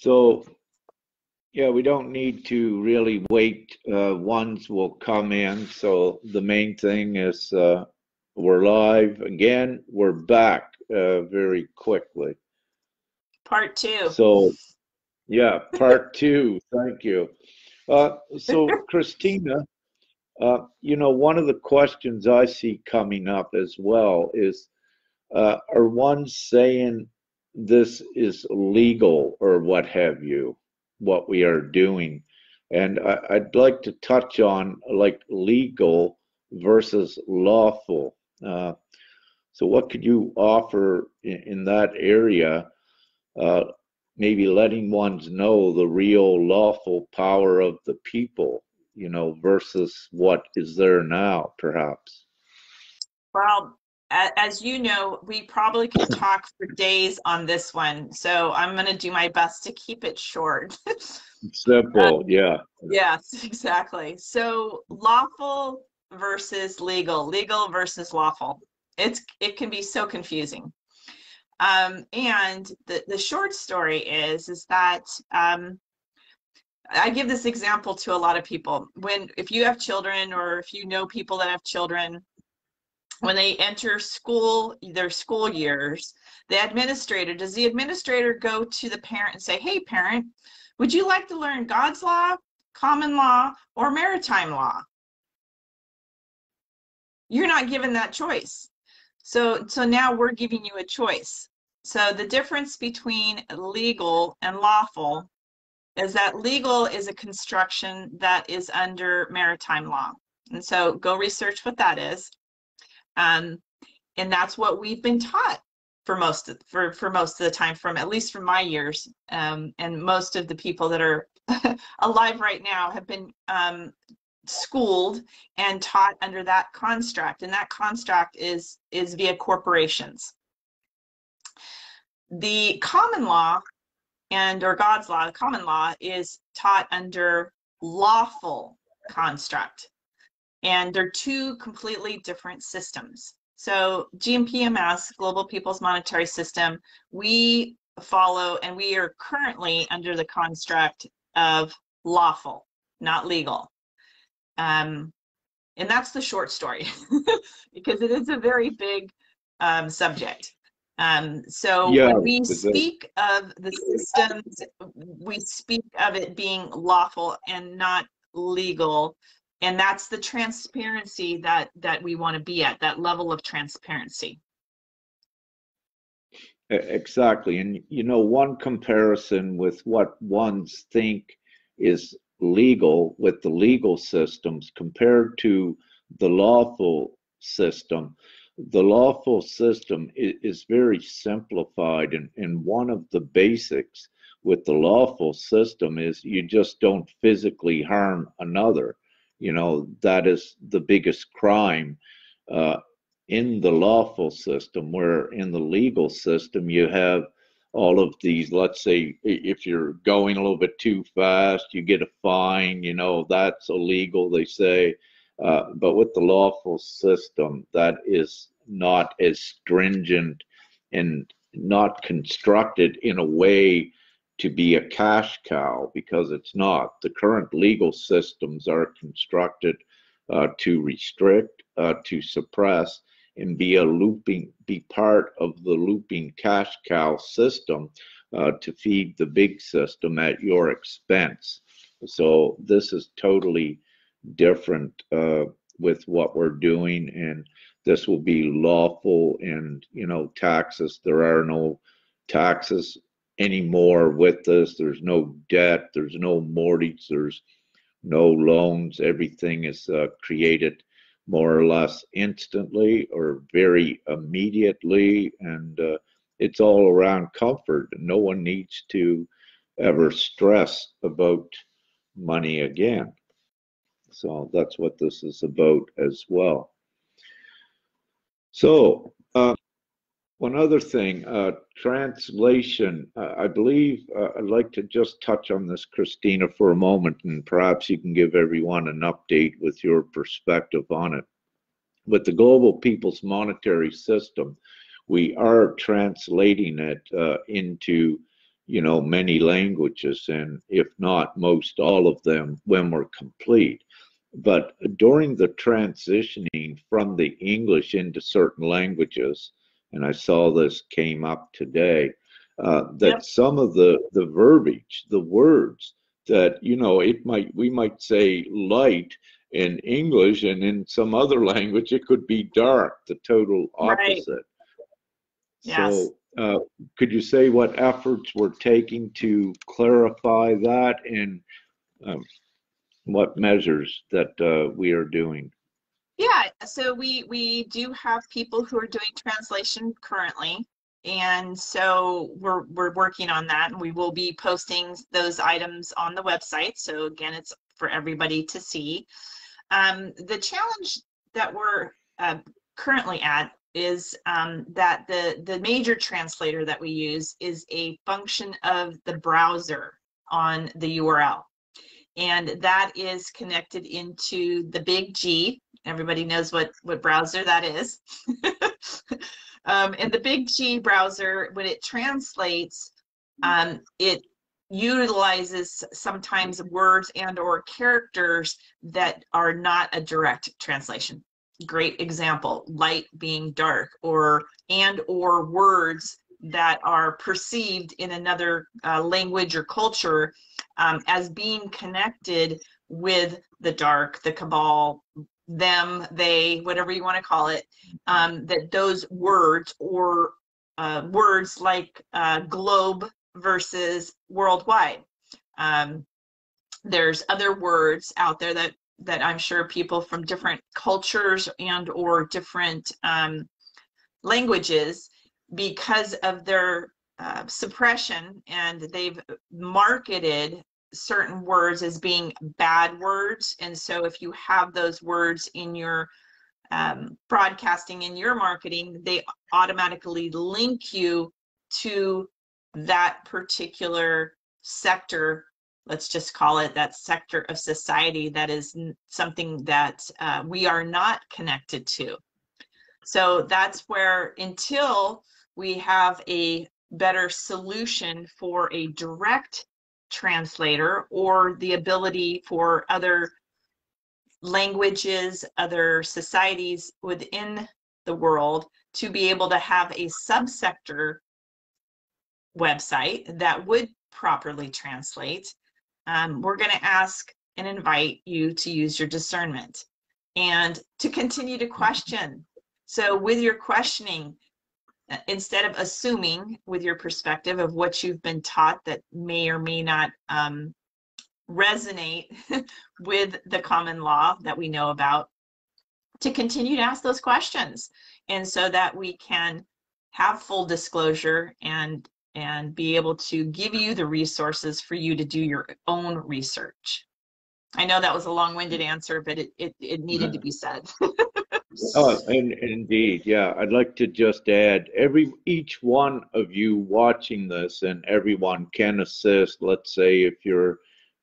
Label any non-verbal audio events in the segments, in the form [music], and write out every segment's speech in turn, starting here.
So, yeah, we don't need to really wait. Uh, ones will come in. So the main thing is uh, we're live again. We're back uh, very quickly. Part two. So, yeah, part [laughs] two. Thank you. Uh, so, [laughs] Christina, uh, you know, one of the questions I see coming up as well is uh, are ones saying this is legal or what have you, what we are doing? And I, I'd like to touch on like legal versus lawful. Uh, so, what could you offer in, in that area? Uh, maybe letting ones know the real lawful power of the people, you know, versus what is there now, perhaps. Well, as you know, we probably could [clears throat] talk for days on this one. So I'm going to do my best to keep it short. [laughs] Simple, um, yeah. Yes, [laughs] exactly. So lawful versus legal, legal versus lawful. It's it can be so confusing. Um, and the, the short story is, is that um, I give this example to a lot of people. When, if you have children or if you know people that have children, when they enter school, their school years, the administrator, does the administrator go to the parent and say, hey, parent, would you like to learn God's law, common law, or maritime law? You're not given that choice. So, so now we're giving you a choice. So the difference between legal and lawful is that legal is a construction that is under maritime law. And so go research what that is. Um, and that's what we've been taught for most of, for, for most of the time from at least from my years. Um, and most of the people that are [laughs] alive right now have been um, schooled and taught under that construct. And that construct is is via corporations. The common law and or god's law the common law is taught under lawful construct and they're two completely different systems so GPMS global people's monetary system we follow and we are currently under the construct of lawful not legal um, and that's the short story [laughs] because it is a very big um, subject. Um, so yeah, when we speak of the systems, we speak of it being lawful and not legal. And that's the transparency that that we want to be at, that level of transparency. Exactly. And you know, one comparison with what ones think is legal with the legal systems compared to the lawful system. The lawful system is, very simplified, and, and one of the basics with the lawful system is you just don't physically harm another. You know, that is the biggest crime uh, in the lawful system, where in the legal system you have all of these let's say if you're going a little bit too fast you get a fine you know that's illegal they say uh, but with the lawful system that is not as stringent and not constructed in a way to be a cash cow because it's not the current legal systems are constructed uh, to restrict uh, to suppress and be a looping, be part of the looping cash cow system uh, to feed the big system at your expense. So this is totally different uh, with what we're doing, and this will be lawful. And you know, taxes. There are no taxes anymore with this. There's no debt. There's no mortgage. There's no loans. Everything is uh, created more or less instantly or very immediately and uh, it's all around comfort no one needs to ever stress about money again so that's what this is about as well so uh, one other thing, uh, translation. Uh, I believe uh, I'd like to just touch on this, Christina, for a moment, and perhaps you can give everyone an update with your perspective on it. With the global people's monetary system, we are translating it uh, into you know, many languages, and if not most all of them, when we're complete. But during the transitioning from the English into certain languages, and I saw this came up today, uh, that yep. some of the the verbiage, the words that you know, it might we might say light in English, and in some other [laughs] language it could be dark, the total opposite. Right. Yes. So, uh, could you say what efforts we're taking to clarify that and um, what measures that uh, we are doing? Yeah, so we we do have people who are doing translation currently, and so we're we're working on that, and we will be posting those items on the website. So again, it's for everybody to see. Um, the challenge that we're uh, currently at is um, that the, the major translator that we use is a function of the browser on the URL. And that is connected into the big G. Everybody knows what, what browser that is. [laughs] um, and the big G browser, when it translates, um, it utilizes sometimes words and or characters that are not a direct translation great example light being dark or and or words that are perceived in another uh, language or culture um, as being connected with the dark the cabal them they whatever you want to call it um, that those words or uh, words like uh, globe versus worldwide. Um, there's other words out there that that I'm sure people from different cultures and or different um, languages, because of their uh, suppression and they've marketed certain words as being bad words. And so if you have those words in your um, broadcasting in your marketing, they automatically link you to that particular sector let's just call it that sector of society that is something that uh, we are not connected to. So that's where until we have a better solution for a direct translator or the ability for other languages, other societies within the world to be able to have a subsector website that would properly translate um, we're going to ask and invite you to use your discernment and to continue to question. So, with your questioning, instead of assuming with your perspective of what you've been taught that may or may not um, resonate [laughs] with the common law that we know about, to continue to ask those questions. And so that we can have full disclosure and and be able to give you the resources for you to do your own research. I know that was a long-winded answer, but it, it, it needed to be said. [laughs] oh, and, indeed, yeah. I'd like to just add, every each one of you watching this, and everyone can assist. Let's say if you're,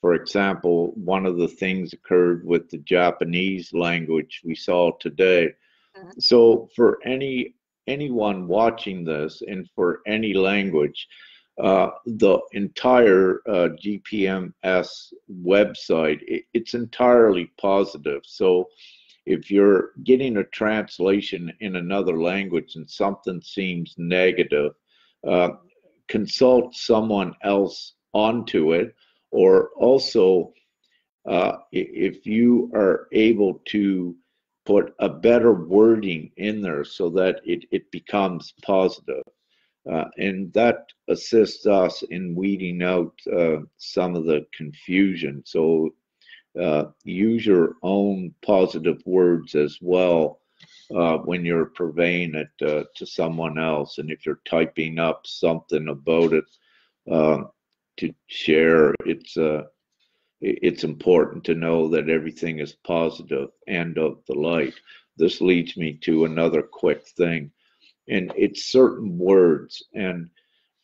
for example, one of the things occurred with the Japanese language we saw today. Mm-hmm. So for any anyone watching this and for any language, uh, the entire uh, GPMS website, it, it's entirely positive. So if you're getting a translation in another language and something seems negative, uh, consult someone else onto it, or also uh, if you are able to put a better wording in there so that it, it becomes positive. Uh, and that assists us in weeding out uh, some of the confusion. So uh, use your own positive words as well uh, when you're purveying it uh, to someone else. And if you're typing up something about it uh, to share, it's it's important to know that everything is positive and of the light. This leads me to another quick thing, and it's certain words. And,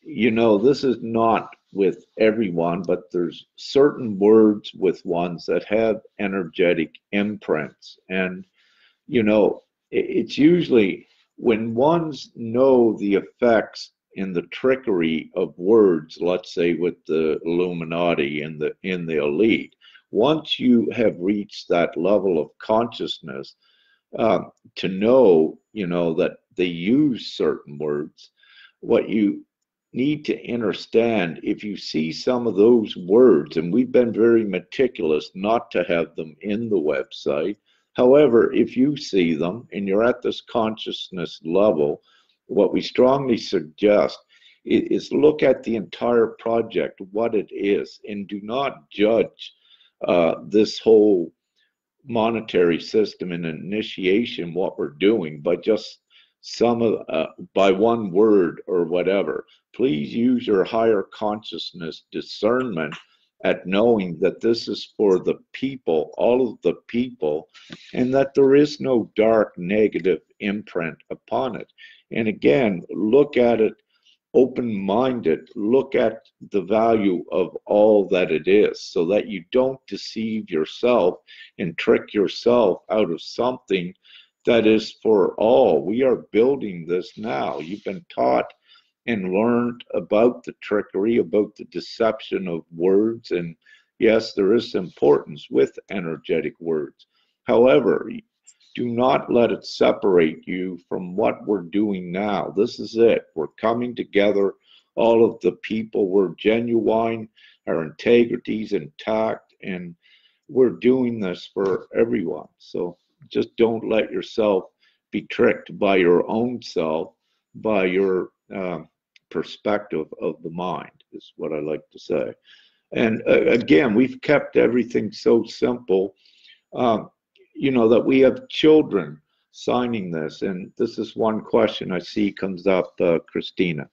you know, this is not with everyone, but there's certain words with ones that have energetic imprints. And, you know, it's usually when ones know the effects in the trickery of words, let's say with the Illuminati and the in the elite. Once you have reached that level of consciousness, uh, to know, you know, that they use certain words, what you need to understand if you see some of those words, and we've been very meticulous not to have them in the website. However, if you see them and you're at this consciousness level, what we strongly suggest is look at the entire project, what it is, and do not judge uh, this whole monetary system and initiation, what we're doing, by just some of uh, by one word or whatever. Please use your higher consciousness discernment at knowing that this is for the people, all of the people, and that there is no dark negative imprint upon it. And again, look at it open minded, look at the value of all that it is so that you don't deceive yourself and trick yourself out of something that is for all. We are building this now. You've been taught and learned about the trickery, about the deception of words. And yes, there is importance with energetic words. However, do not let it separate you from what we're doing now. This is it. We're coming together, all of the people. We're genuine, our integrity is intact, and we're doing this for everyone. So just don't let yourself be tricked by your own self, by your uh, perspective of the mind, is what I like to say. And uh, again, we've kept everything so simple. Um, you know, that we have children signing this. And this is one question I see comes up, uh, Christina.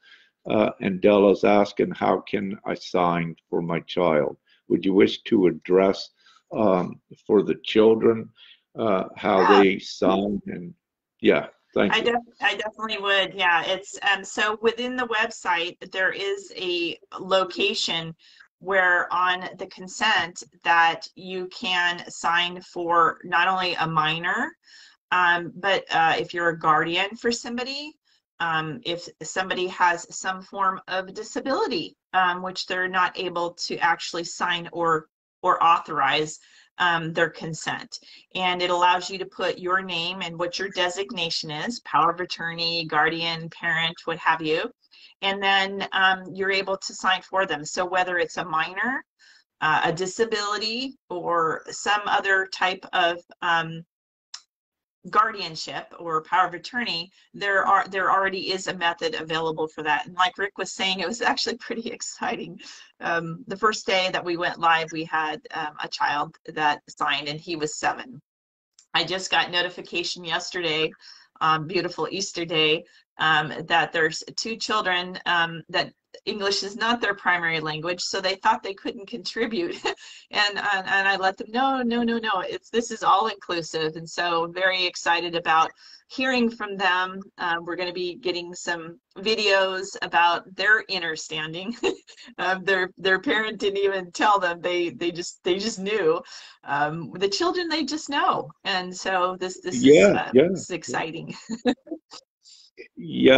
Uh, and Della's asking, how can I sign for my child? Would you wish to address um, for the children uh, how yeah. they sign? And yeah, thank I you. Def- I definitely would. Yeah, it's um, so within the website there is a location where on the consent that you can sign for not only a minor, um, but uh, if you're a guardian for somebody, um, if somebody has some form of disability, um, which they're not able to actually sign or or authorize um, their consent. And it allows you to put your name and what your designation is, power of attorney, guardian, parent, what have you and then um, you're able to sign for them. So whether it's a minor, uh, a disability, or some other type of um, guardianship or power of attorney, there are there already is a method available for that. And like Rick was saying, it was actually [laughs] pretty exciting. Um, the first day that we went live, we had um, a child that signed, and he was seven. I just got notification yesterday um, beautiful Easter day um, that there's two children um, that English is not their primary language, so they thought they couldn't contribute, [laughs] and, and and I let them know, no, no, no, it's this is all inclusive, and so very excited about hearing from them. Uh, we're going to be getting some videos about their understanding. [laughs] um, their their parent didn't even tell them; they they just they just knew. Um, the children they just know, and so this this yeah, is, uh, yeah, this is exciting. Yeah, [laughs]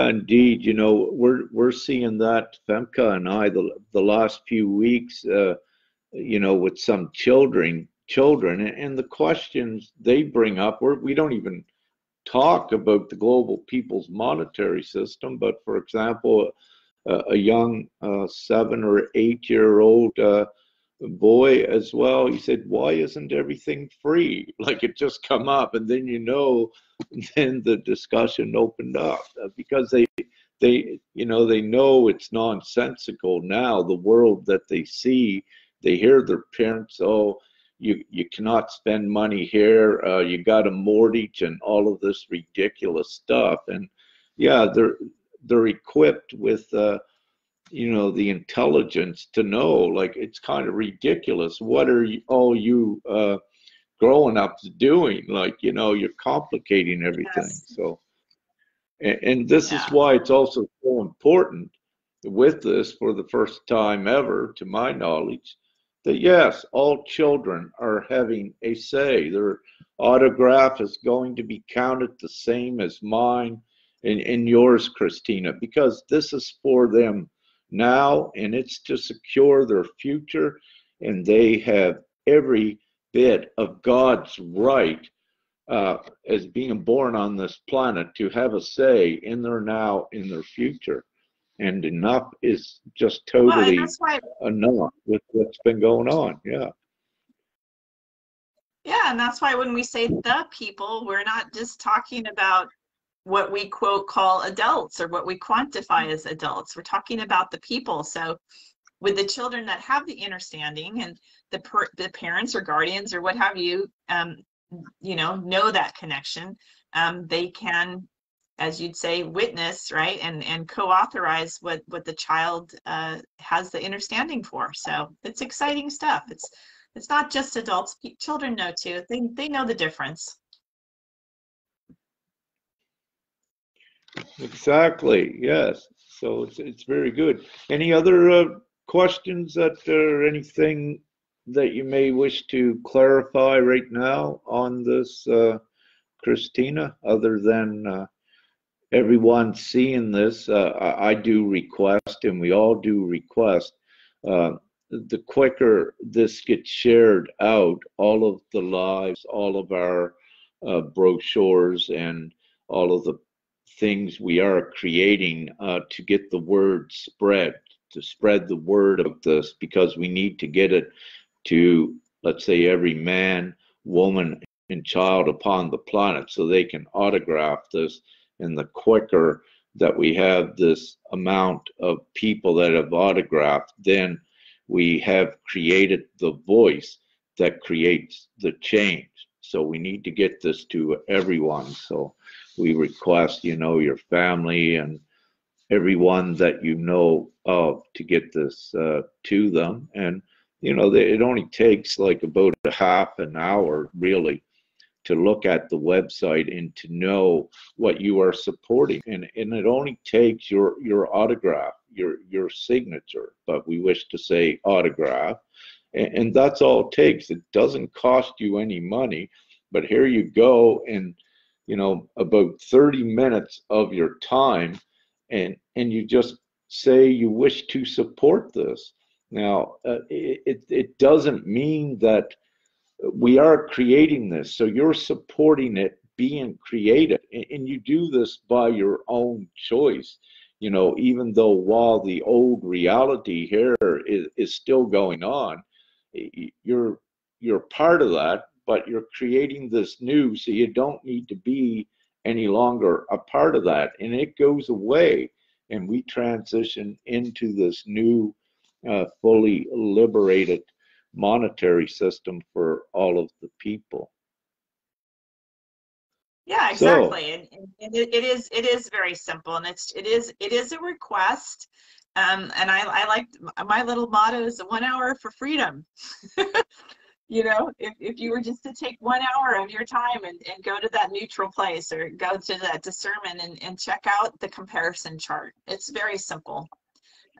indeed. You know, we're we're seeing that Femke and I the the last few weeks. Uh, you know, with some children, children, and the questions they bring up. We're, we don't even talk about the global people's monetary system, but for example, a, a young uh, seven or eight year old uh, boy as well. He said, "Why isn't everything free?" [laughs] Like it just come up, and then you know, [laughs] then the discussion opened up uh, because they they you know they know it's nonsensical now. The world that they see, they hear their parents, "Oh." You, you cannot spend money here. Uh, you got a mortgage and all of this ridiculous stuff. And yeah, they're they're equipped with uh, you know the intelligence to know like it's kind of ridiculous. What are you, all you uh growing ups doing? Like you know you're complicating everything yes. so. And, and this yeah. is why it's also so important with this for the first time ever to my knowledge that yes all children are having a say. Their autograph is going to be counted the same as mine and, and yours, Christina, because this is for them now and it's to secure their future. And they have every bit of God's right uh, as being born on this planet to have a say in their now, in their future. And enough is just totally well, enough with what's been going on. Yeah. Yeah, and that's why when we say the people, we're not just talking about what we quote call adults or what we quantify as adults. We're talking about the people. So with the children that have the understanding and the per, the parents or guardians or what have you, um, you know, know that connection, um, they can, as you'd say, witness right and and co-authorize what what the child uh, has the understanding for. So it's exciting stuff. It's it's not just adults; children know too. They they know the difference. Exactly. Yes. So it's it's very good. Any other uh, questions that or anything that you may wish to clarify right now on this, uh, Christina, other than uh, everyone seeing this? Uh, I, I, do request, and we all do request. Uh, the quicker this gets shared out, all of the lives, all of our uh, brochures, and all of the things we are creating uh, to get the word spread, to spread the word of this, because we need to get it to, let's say, every man, woman, and child upon the planet so they can autograph this. And the quicker that we have this amount of people that have autographed, then we have created the voice that creates the change. So we need to get this to everyone. So we request, you know, your family and everyone that you know of to get this uh, to them. And, you know, they, it only takes like about a half an hour really to look at the website and to know what you are supporting. And, and it only takes your, your autograph, your, your signature, but we wish to say autograph. And, and that's all it takes. It doesn't cost you any money, but here you go and you know about 30 minutes of your time and and you just say you wish to support this now uh, it it doesn't mean that we are creating this so you're supporting it being created and you do this by your own choice you know even though while the old reality here is, is still going on you're you're part of that but you're creating this new so you don't need to be any longer a part of that. And it goes away and we transition into this new uh, fully liberated monetary system for all of the people. Yeah exactly so, and, and it, it is it is very simple and it's it is it is a request um, and I, I like my little motto is one hour for freedom. [laughs] You know if, if you were just to take one hour of your time and, and go to that neutral place or go to that discernment and, and check out the comparison chart it's very simple.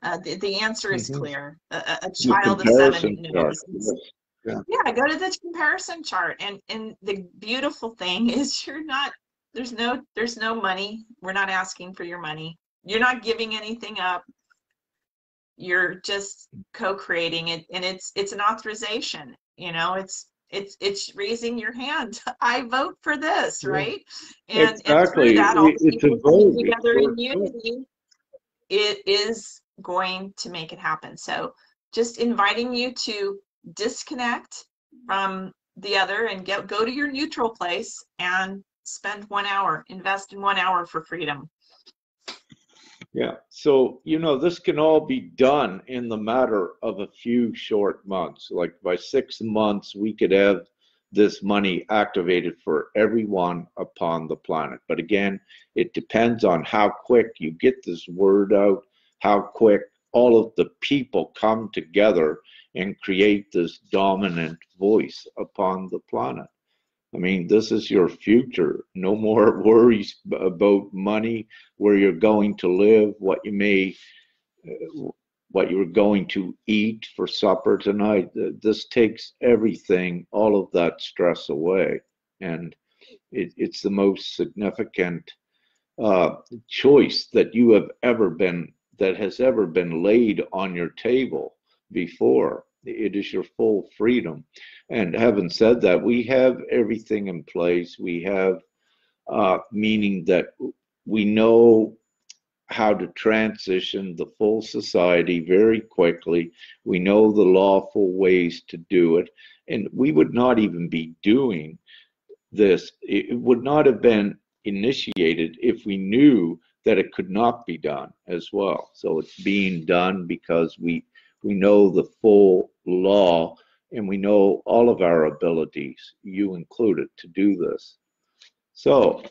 Uh, the, the answer is mm-hmm. clear. A, a child of seven knows yeah. yeah go to the comparison chart and and the beautiful thing [laughs] is you're not there's no there's no money. We're not asking for your money. You're not giving anything up you're just co-creating it and it's it's an authorization you know it's it's it's raising your hand [laughs] i vote for this right? And, exactly. and that all it's a vote. together in unity it is going to make it happen. So just inviting you to disconnect from the other and get go to your neutral place and spend one hour invest in one hour for freedom yeah. So, you know, this can all be done in the matter of a few short months. Like by six months, we could have this money activated for everyone upon the planet. But again, it depends on how quick you get this word out, how quick all of the people come together and create this dominant voice upon the planet. I mean, this is your future. No more [laughs] worries about money, where you're going to live, what you may, uh, what you're going to eat for supper tonight. This takes everything, all of that stress away, and it, it's the most significant uh, choice that you have ever been that has ever been laid on your table before. It is your full freedom. And having said that, we have everything in place. We have, uh, meaning that we know how to transition the full society very quickly. We know the lawful ways to do it. And we would not even be doing this, it would not have been initiated if we knew that it could not be done as well. So it's being done because we we know the full law and we know all of our abilities, you included, to do this. So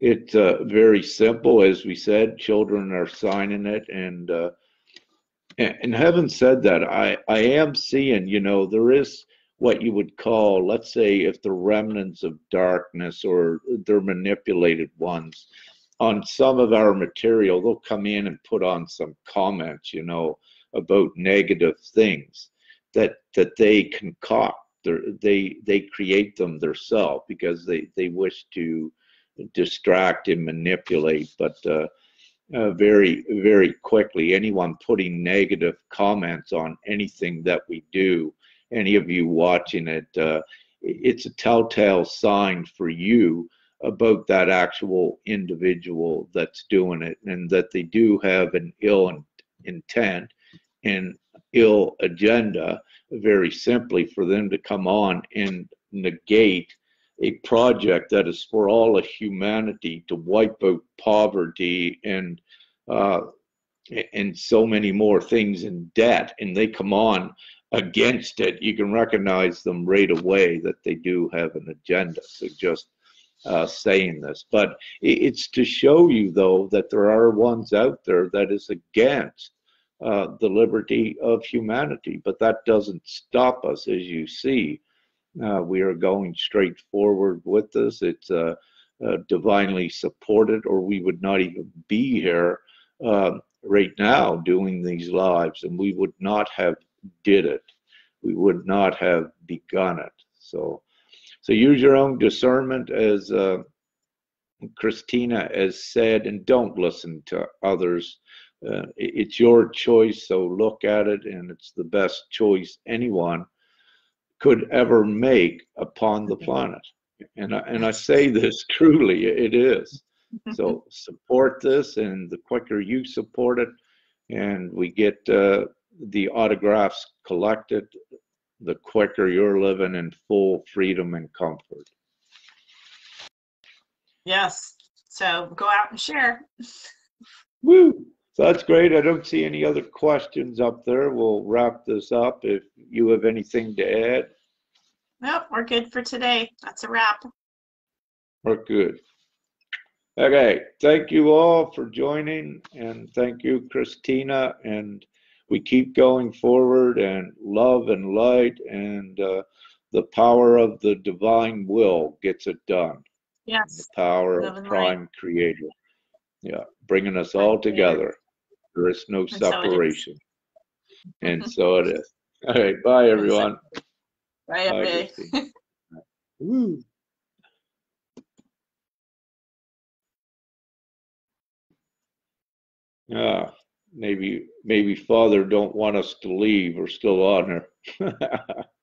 it's uh, very simple, as we said. Children are signing it, and uh, and having said that, I I am seeing, you know, there is what you would call, let's say, if the remnants of darkness or they're manipulated ones on some of our material, they'll come in and put on some comments, you know, about negative things that that they concoct. They they create them themselves because they they wish to distract and manipulate, but. Uh, uh, very very quickly anyone putting negative comments on anything that we do any of you watching it, uh, it's a telltale sign for you about that actual individual that's doing it and that they do have an ill intent and ill agenda very simply for them to come on and negate a project that is for all of humanity to wipe out poverty and uh, and so many more things in debt and they come on against it, you can recognize them right away that they do have an agenda. So just uh, saying this, but it's to show you though that there are ones out there that is against uh, the liberty of humanity, but that doesn't stop us, as you see. Uh, we are going straight forward with this. It's uh, uh, divinely supported, or we would not even be here uh, right now doing these lives, and we would not have did it. We would not have begun it. So, so use your own discernment, as uh, Christina has said, and don't listen to others. Uh, it's your choice, so look at it, and it's the best choice anyone could ever make upon the planet. And I, and I say [laughs] this truly, it is. So support this, and the quicker you support it, and we get uh, the autographs collected, the quicker you're living in full freedom and comfort. Yes. So go out and share. Woo! So that's great. I don't see any other questions up there. We'll wrap this up if you have anything to add. Nope, we're good for today. That's a wrap. We're good. Okay, thank you all for joining, and thank you, Christina, and we keep going forward and love and light and uh, the power of the divine will gets it done. Yes. The power of prime light. creator. Yeah, bringing us all together. There is no separation. And so it is. All right, bye everyone. Bye, bye [laughs] Woo. Yeah maybe maybe father don't want us to leave. We're still on her. [laughs]